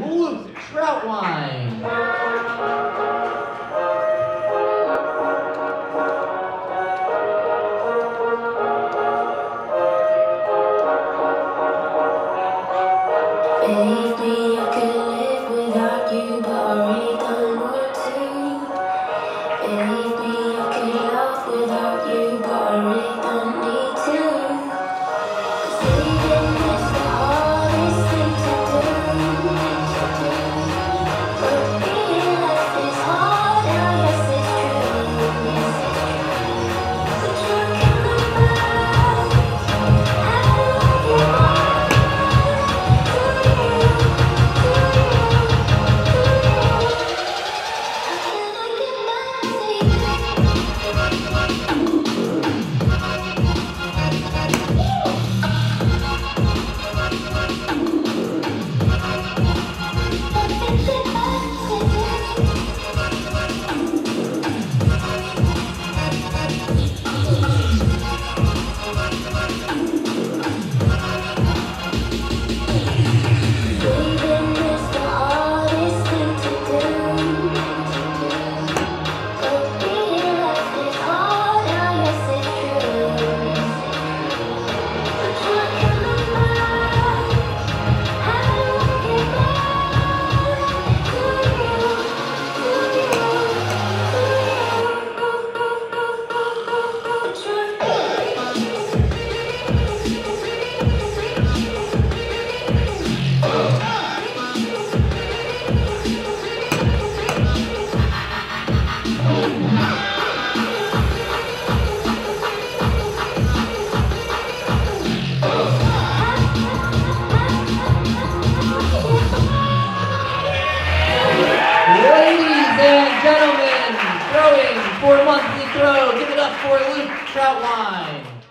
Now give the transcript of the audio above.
Luke Troutline. gentlemen, throwing for monthly throw. Give it up for Luke Troutwine.